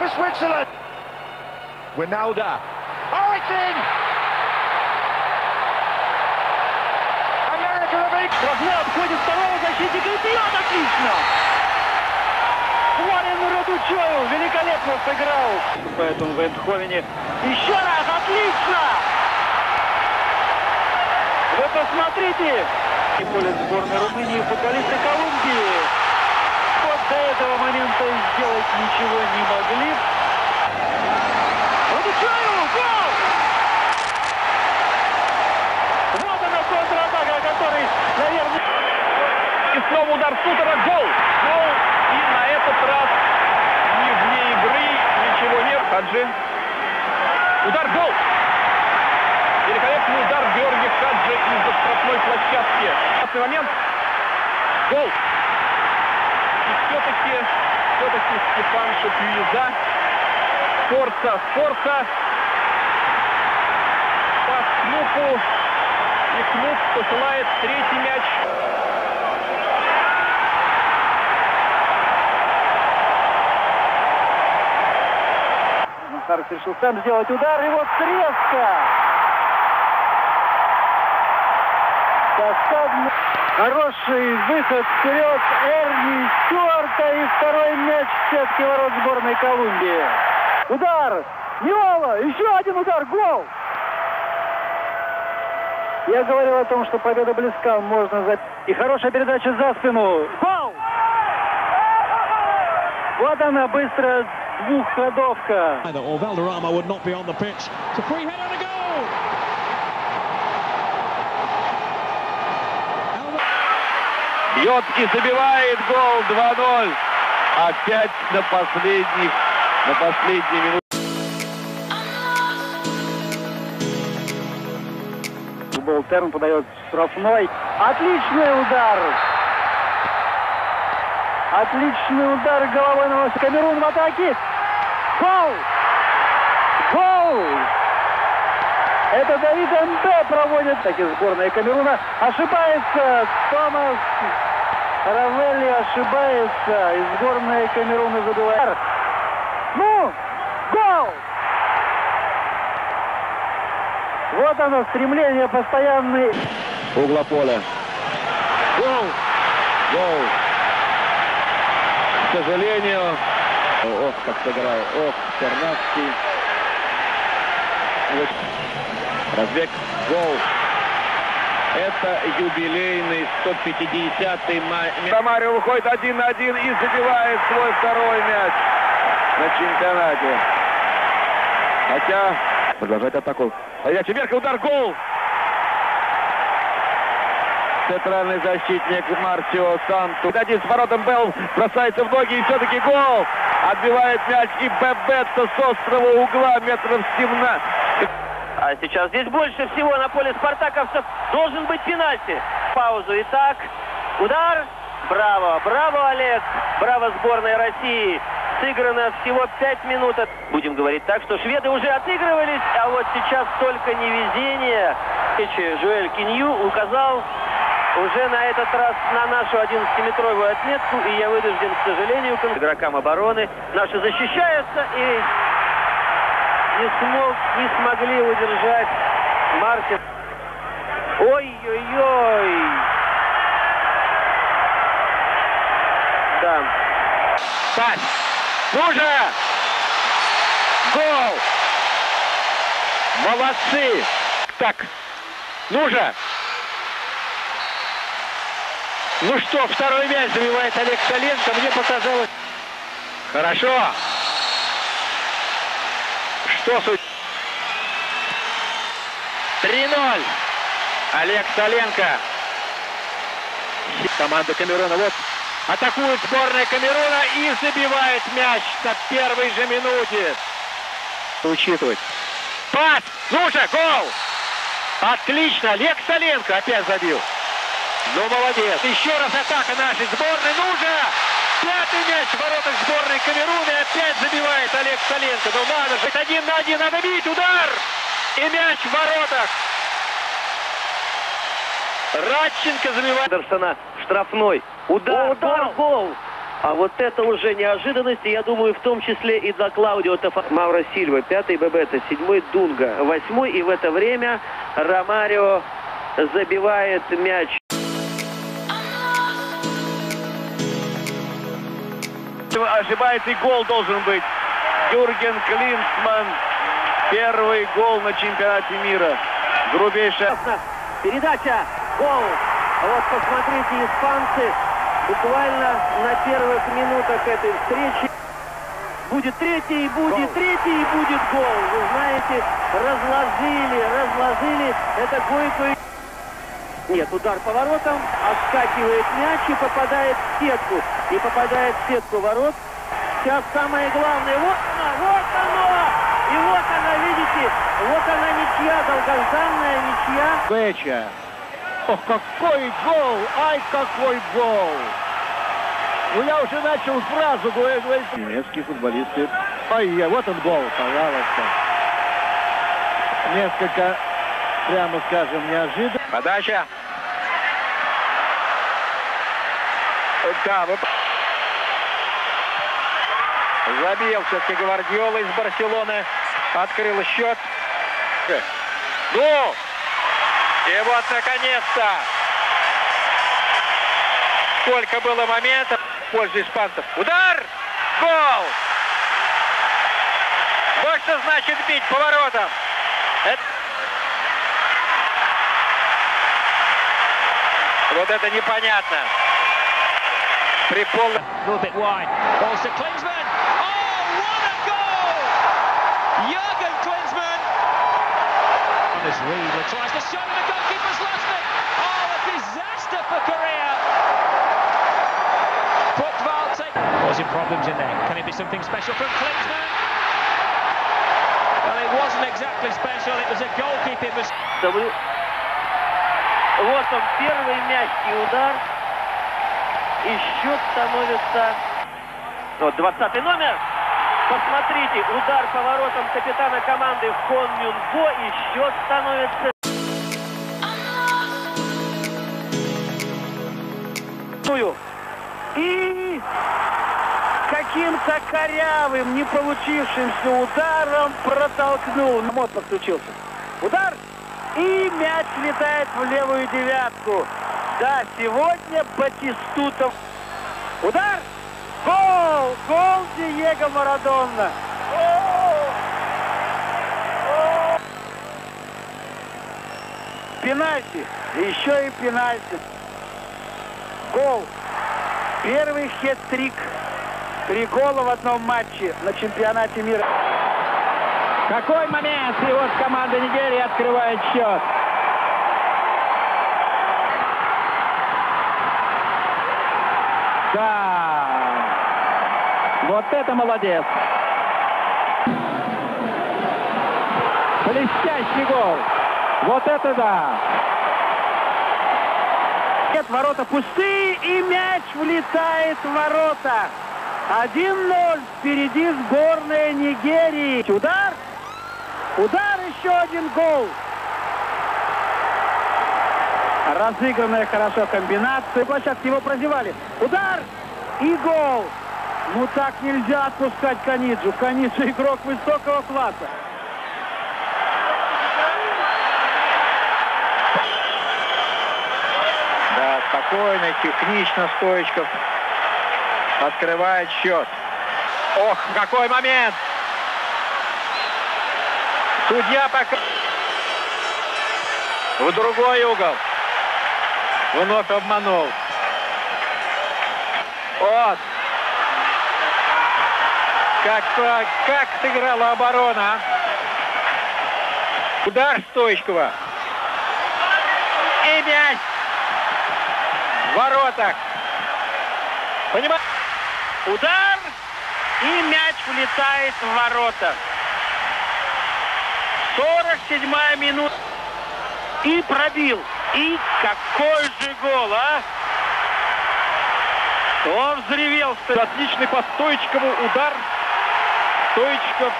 for Switzerland. Ronaldo. Oh, it's in! America have второго защитника и бьет отлично! Флориан Радучою великолепно сыграл. Поэтому в Эндховене еще раз отлично! Вы посмотрите! И поле сборной Румынии, футболисты Колумбии. До этого момента сделать ничего не могли. Радучою! Гол! Вот она контратака, о которой, наверное... И снова удар Сутера, гол! Гол! И на этот раз ни вне игры ничего нет. Хаджи. Удар, гол! Великолепный удар Георгия Хаджи из-за штрафной площадки. Опасный момент. Гол! И все-таки, все-таки Степан Шапюиза. Форца, Форца. Пас Кнупу. И Кнуп посылает третий мяч. Харкс решил сам сделать удар, и вот срезка! Каскадный. Хороший выход вперед Эрни Стюарта и второй мяч в сетке ворот сборной Колумбии. Удар! Ньола! Еще один удар! Гол! Я говорил о том, что победа близка, можно за... И хорошая передача за спину. Гол! Вот она, быстро двухходовка. Бьет и забивает гол 2-0. Опять на последних, на последней минуте. Футбол Терн подает штрафной. Отличный удар! Отличный удар головой наносит Камерун в атаке. Гол! Гол! Это Давид МП проводит. Так и сборная Камеруна ошибается. Томас Равелли ошибается. И сборная Камеруна забивает. Ну! Гол! Вот оно, стремление постоянный. Угла поля. Гол! Гол! К сожалению, ох, как сыграл, ох, Тернавский. Вот. Разбег, гол. Это юбилейный 150-й матч. Тамарио выходит один на один и забивает свой второй мяч на чемпионате. Хотя продолжать атаку. Подача вверх, и удар, гол! Центральный защитник Марсио Санту. Один с воротом Белл бросается в ноги и все-таки гол! Отбивает мяч и Бебетто с острого угла метров 17. А сейчас здесь больше всего на поле спартаковцев должен быть пенальти. Паузу. Итак, удар. Браво, браво, Олег. Браво сборной России. Сыграно всего 5 минут. Будем говорить так, что шведы уже отыгрывались, а вот сейчас только невезение. Жуэль Кинью указал уже на этот раз на нашу 11-метровую отметку, и я вынужден, к сожалению, к игрокам обороны. Наши защищаются и не смог, не смогли удержать Мартин. Ой-ой-ой. Да. Пас! Ну же! Гол! Молодцы! Так, ну же! Ну что, второй мяч забивает Олег Соленко. Мне показалось... Хорошо. Что суть? 3-0. Олег Соленко. Команда Камеруна. Вот атакует сборная Камеруна и забивает мяч на первой же минуте. Учитывать. Пас! Же, гол! Отлично! Олег Соленко опять забил. Ну, молодец. Еще раз атака нашей сборной. Ну же! Пятый мяч в воротах сборной Камеруна. И опять забивает Олег Соленко. Ну надо же. Один на один. Надо бить. Удар! И мяч в воротах. Радченко забивает. Андерсона штрафной. Удар, Удар. гол. А вот это уже неожиданность, и я думаю, в том числе и для Клаудио Тафа. Мауро Сильва, пятый Бебета, седьмой Дунга, восьмой, и в это время Ромарио забивает мяч. Ошибается и гол должен быть. Юрген Клинсман. Первый гол на чемпионате мира. Грубейшая. Передача, гол. Вот посмотрите, испанцы буквально на первых минутах этой встречи. Будет третий, будет гол. третий, и будет гол. Вы знаете, разложили, разложили. Это Гойко. Нет, удар поворотом, отскакивает мяч и попадает в сетку. И попадает в сетку ворот. Сейчас самое главное. Вот оно, вот оно! И вот она, видите, вот она ничья, долгожданная ничья. Беча. Ох, какой гол! Ай, какой гол! Ну, я уже начал фразу говорить. Немецкие футболисты. Ай, вот он гол, пожалуйста. Несколько, прямо скажем, неожиданно. Подача. Да, вы... Забил все-таки Гвардиола из Барселоны. Открыл счет. Ну! И вот, наконец-то! Сколько было моментов в пользу испанцев. Удар! Гол! Вот что значит бить поворотом. Это... Вот это непонятно. При полном... Thomas Reed tries to shot and the goalkeeper's lost it. Oh, a disaster for Korea. Football take causing problems in there. Can it be something special from Klinsmann? Well, it wasn't exactly special. It was a goalkeeping mistake. Вот он, первый мягкий удар. И счет становится... Вот, 20 номер. Посмотрите, удар поворотом капитана команды Хон Мюнбо, и счет становится... И каким-то корявым, не получившимся ударом протолкнул. Мод подключился. Удар! И мяч летает в левую девятку. Да, сегодня Батистутов. Удар! Гол! Гол Диего Марадонна! Пенальти. Еще и пенальти. Гол. Первый хет-трик. Три гола в одном матче на чемпионате мира. Какой момент! И вот команда Нигерии открывает счет. Да. Вот это молодец. Блестящий гол. Вот это да. Нет, ворота пустые, и мяч влетает в ворота. 1-0 впереди сборная Нигерии. Удар. Удар, еще один гол. Разыгранная хорошо комбинация. Площадки его прозевали. Удар и гол. Ну так нельзя отпускать Каниджу. Каниджу игрок высокого класса. Да, спокойно, технично Стоечков открывает счет. Ох, какой момент! Судья пока... В другой угол. Вновь обманул. Вот. Как, как сыграла оборона. Удар Стоечкова. И мяч в воротах. Понимаете? Удар, и мяч влетает в ворота. 47-я минута. И пробил. И какой же гол, а? Он взревел. Отличный по Стоечкову удар. Стоечков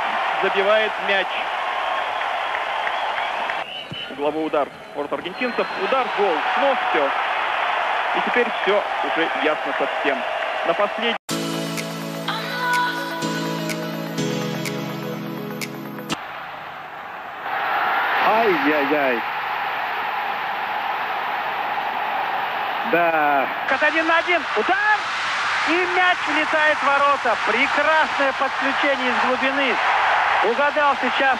забивает мяч. Угловой удар от аргентинцев. Удар, гол. Но все. И теперь все уже ясно совсем. На последний... Ай-яй-яй. Да. Катадин на один. Удар! И мяч влетает в ворота. Прекрасное подключение из глубины. Угадал сейчас.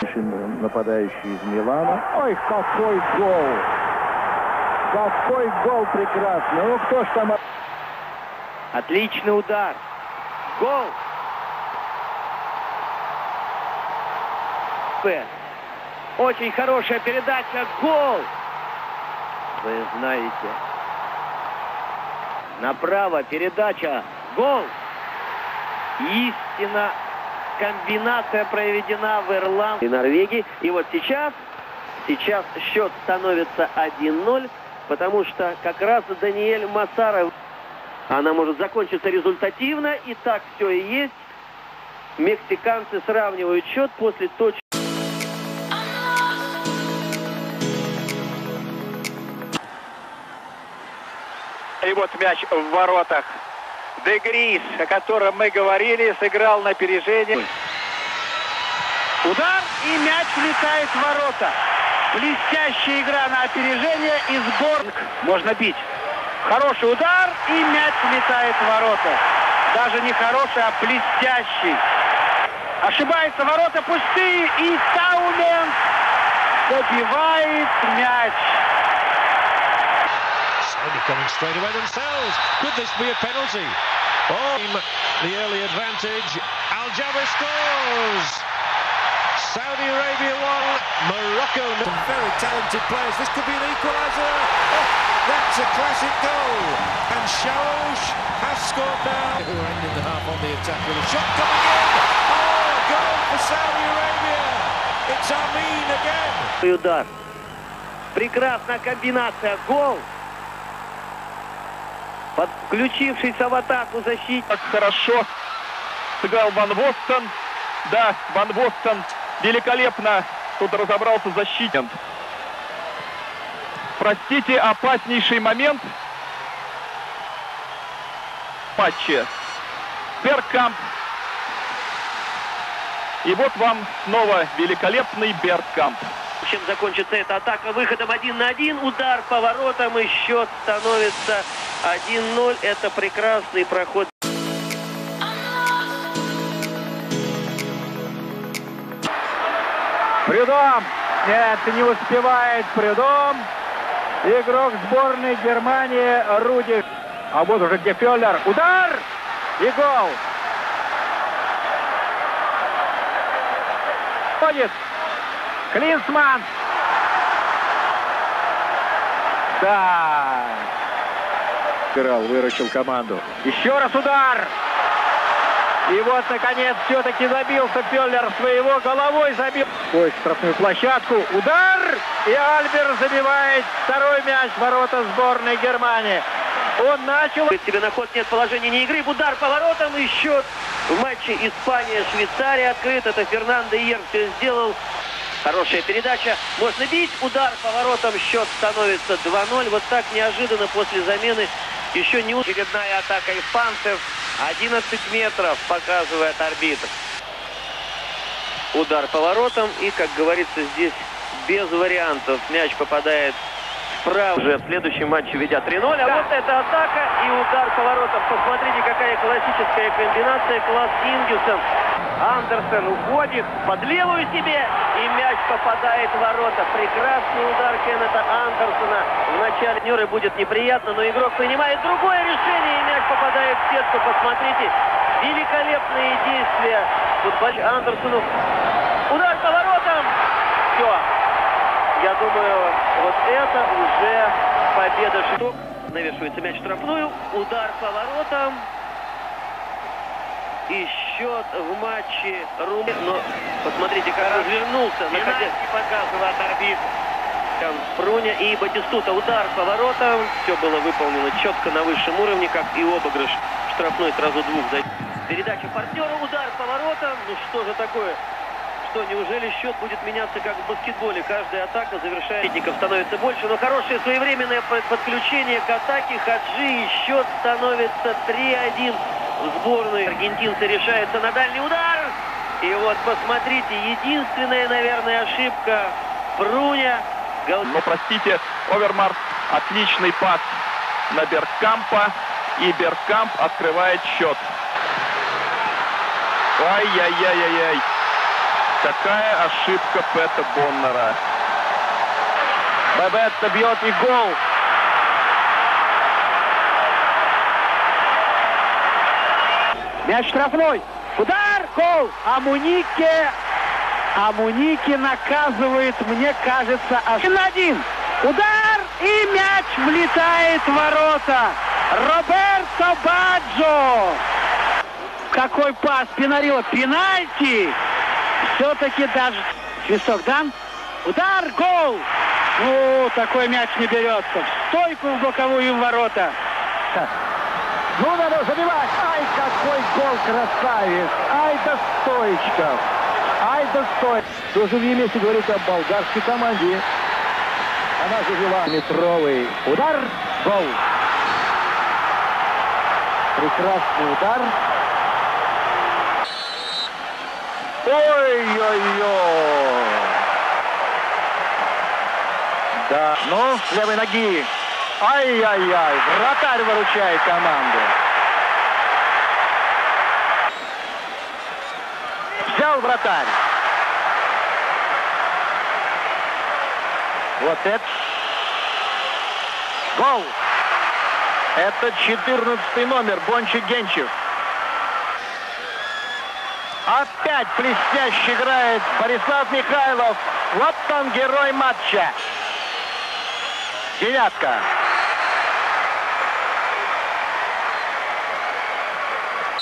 Нападающий из Милана. Ой, какой гол! Какой гол прекрасный. Ну кто ж там... Отличный удар. Гол. Очень хорошая передача. Гол. Вы знаете. Направо передача. Гол. Истина. Комбинация проведена в Ирландии и Норвегии. И вот сейчас, сейчас счет становится 1-0, потому что как раз Даниэль Масаров, она может закончиться результативно, и так все и есть. Мексиканцы сравнивают счет после точки. И вот мяч в воротах. Дегрис, о котором мы говорили, сыграл на опережение. Удар и мяч влетает в ворота. Блестящая игра на опережение и сбор. Можно бить. Хороший удар и мяч влетает в ворота. Даже не хороший, а блестящий. Ошибается, ворота пустые и Таумен забивает мяч. Only coming straight away themselves. Could this be a penalty? Oh, the early advantage. Al Jaber scores. Saudi Arabia won. Morocco. Some very talented players. This could be an equaliser. Oh, that's a classic goal. And Sharosh has scored now. Who are ending the half on the attack with a shot coming in. Oh, goal for Saudi Arabia. It's Amin again. Удар. Прекрасная комбинация. Гол. Подключившийся в атаку защитник. Хорошо сыграл Ван Востон. Да, Ван Востон великолепно тут разобрался защитник. Простите, опаснейший момент матче. Беркамп. И вот вам снова великолепный Беркамп. Чем закончится эта атака выходом один на один. Удар по воротам и счет становится 1-0. Это прекрасный проход. Придом. Нет, не успевает Придом. Игрок сборной Германии Руди. А вот уже где Феллер. Удар! И гол. Ходит. Клинсман. Да. Играл, выручил команду. Еще раз удар. И вот, наконец, все-таки забился Феллер своего головой, забил. Ой, штрафную площадку. Удар! И Альбер забивает второй мяч в ворота сборной Германии. Он начал... Тебе на ход нет положения не игры. Удар по воротам и счет в матче Испания-Швейцария открыт. Это Фернандо Иер все сделал. Хорошая передача. Можно бить. Удар по воротам. Счет становится 2-0. Вот так неожиданно после замены еще не очередная атака испанцев. 11 метров показывает арбитр. Удар по воротам. И, как говорится, здесь без вариантов. Мяч попадает вправо. Уже в следующем матче ведя 3-0. А вот эта атака и удар по воротам. Посмотрите, какая классическая комбинация. Класс Ингюсон. Андерсен уходит под левую себе. И мяч попадает в ворота. Прекрасный удар Кеннета Андерсона. В начале Нюры будет неприятно, но игрок принимает другое решение. И мяч попадает в сетку. Посмотрите. Великолепные действия. Футболист Андерсону. Удар по. Я думаю, вот это уже победа Штук. Навешивается мяч в штрафную. Удар по воротам. И счет в матче Румы. Но посмотрите, как развернулся. Находясь показывает арбитр. Пруня и Батистута. Удар по воротам. Все было выполнено четко на высшем уровне, как и обыгрыш штрафной сразу двух. Передача партнера, удар по воротам. Ну что же такое? Что, неужели счет будет меняться как в баскетболе? Каждая атака завершает. Соперников становится больше, но хорошее своевременное подключение к атаке Хаджи. И счет становится 3-1 в сборной. Аргентинцы решаются на дальний удар. И вот посмотрите, единственная, наверное, ошибка Бруня. Гол... Но, простите, Овермарс отличный пас на Беркампа. И Беркамп открывает счет. Ай-яй-яй-яй-яй. Какая ошибка Пэта Боннера. Бебетта бьет и гол. Мяч штрафной. Удар, гол. А Мунике, а Мунике наказывает, мне кажется, один один. Удар и мяч влетает в ворота. Роберто Баджо. Какой пас Пинарило. Пенальти. Все-таки даже свисток дан. Удар, гол. Ну, такой мяч не берется. В стойку в боковую ворота. Ну, надо забивать. Ай, какой гол, красавец. Ай, да стоечка. Ай, да стоечка. Тоже в месте говорит о болгарской команде. Она завела метровый удар. Гол. Прекрасный удар. Ой-ой-ой. Да, ну, с левой ноги. Ай-яй-яй, вратарь выручает команду. Взял вратарь. Вот это. Гол. Это 14 номер, Бончик Генчев. Опять блестяще играет Борислав Михайлов. Вот он герой матча. Девятка.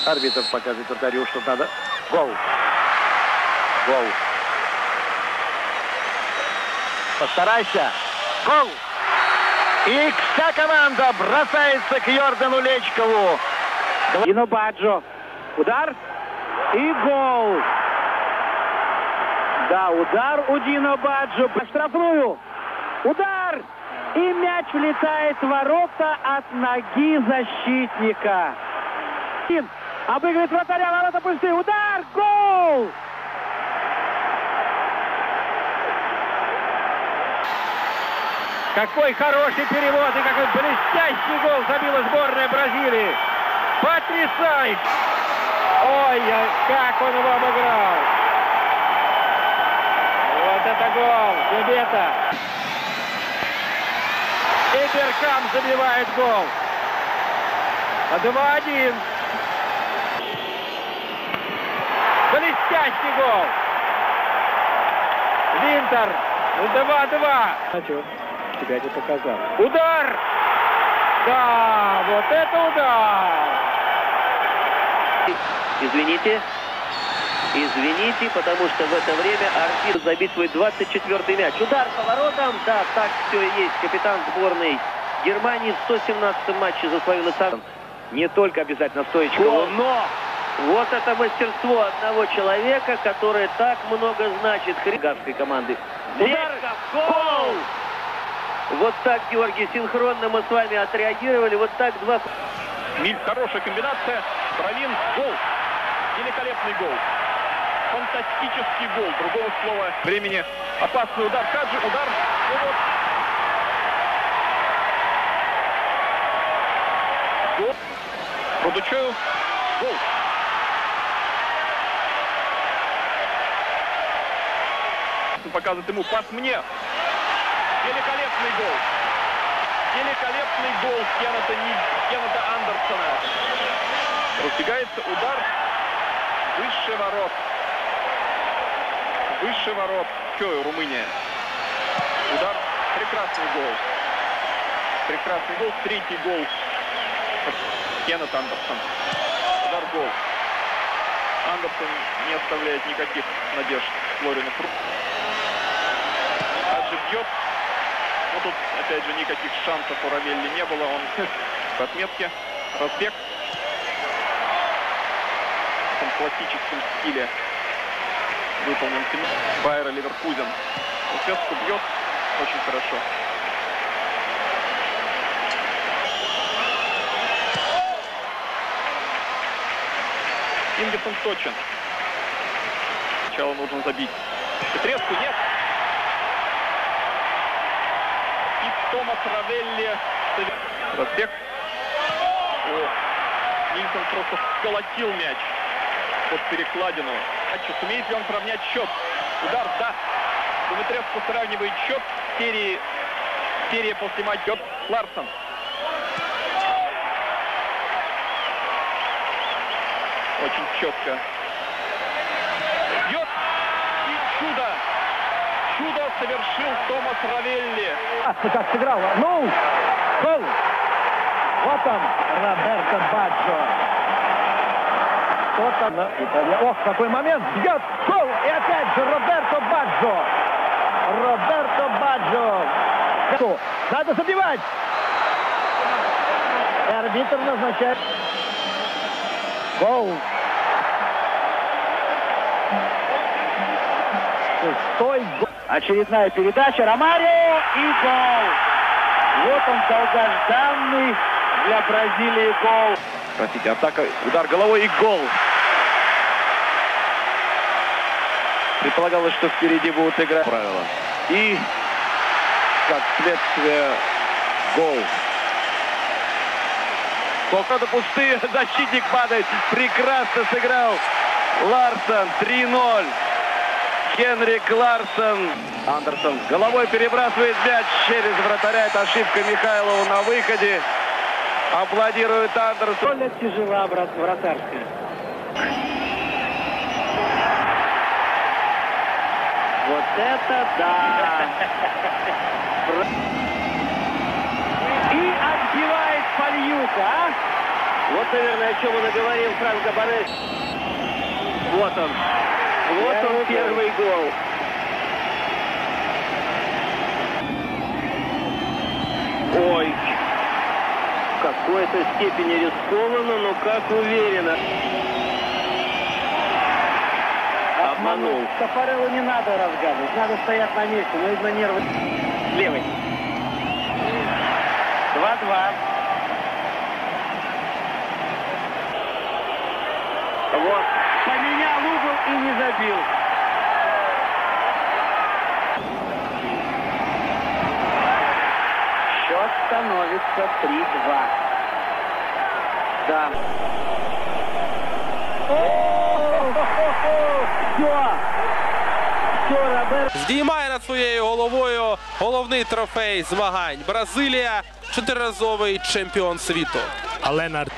Арбитр показывает вратарю, что надо. Гол. Гол. Постарайся. Гол. И вся команда бросается к Йордану Лечкову. Дино Баджо. Удар. И гол. Да, удар у Дино Баджо по штрафную. Удар. И мяч влетает в ворота от ноги защитника. Обыгрывает вратаря, ворота пустые. Удар, гол! Какой хороший перевод и какой блестящий гол забила сборная Бразилии. Потрясающе! Ой, как он его обыграл. Вот это гол. Бебета. Эберкам забивает гол. 2-1. Блестящий гол. Винтер. 2-2. Тебя не показал. Удар! Да, вот это удар! Извините. Извините, потому что в это время арбитр забить свой 24-й мяч. Удар по воротам. Да, так все и есть. Капитан сборной Германии в 117-м матче за свою национальную. Не только обязательно стоечка, но вот это мастерство одного человека, которое так много значит хриганской команды. Удар! Гол! Вот так, Георгий, синхронно мы с вами отреагировали. Вот так два... Миль, хорошая комбинация. Бравин, гол. Великолепный гол. Фантастический гол. Другого слова времени. Опасный удар. Каджи, удар. И вот. Гол. Продучою. Гол. Показывает ему пас мне. Великолепный гол. Великолепный гол Кеннета, Ни- Кеннета Андерсона. Разбегается удар выше ворот. Выше ворот. Кёй, Румыния. Удар. Прекрасный гол. Прекрасный гол. Третий гол. Кеннет Андерсон. Удар гол. Андерсон не оставляет никаких надежд Флорину Фру. Аджи бьет. Но тут, опять же, никаких шансов у Равелли не было. Он в отметке. Разбег. В классическом стиле выполнен Тимур. Байера Ливеркузен. Лукеску бьет очень хорошо. Ингерсон точен. Сначала нужно забить. Петреску нет. Томас Равелли. Разбег. О, Нильсон просто сколотил мяч под перекладину. Матчу. Сумеет ли он сравнять счет? Удар, да. Дмитревский сравнивает счет серии, серия после матча. Ларсон. Очень четко. Бьет. И чудо. Чудо совершил Томас Равелли. Ты как сыграл? Ну, гол! Вот он, Роберто Баджо. Кто там? Ох, какой момент! Бьет гол! И опять же Роберто Баджо. Роберто Баджо. Надо забивать! И арбитр назначает гол. Шестой гол. Очередная передача. Ромарио и гол. Вот он долгожданный для Бразилии гол. Простите, атака, удар головой и гол. Предполагалось, что впереди будут играть правила. И, как следствие, гол. Полкота пустые, защитник падает. Прекрасно сыграл Ларсон. 3-0. Генрик Ларсон. Андерсон головой перебрасывает мяч через вратаря. Это ошибка Михайлова на выходе. Аплодирует Андерсон. Доля тяжела брат, вратарская. Вот это да! И отбивает Пальюка, а? Вот, наверное, о чем он и говорил Франко Борес. Вот он. Вот он, первый гол. Ой, в какой-то степени рискованно, но как уверенно. Обманул. Топореллу не надо разгадывать, надо стоять на месте, но видно нервы. Левый. 2-2. Вот. Поменял угол и не забил. Счет становится 3-2. Да. Здіймає над своєю головою головний трофей змагань. Бразилія чотириразовий чемпіон світу. Але Ленард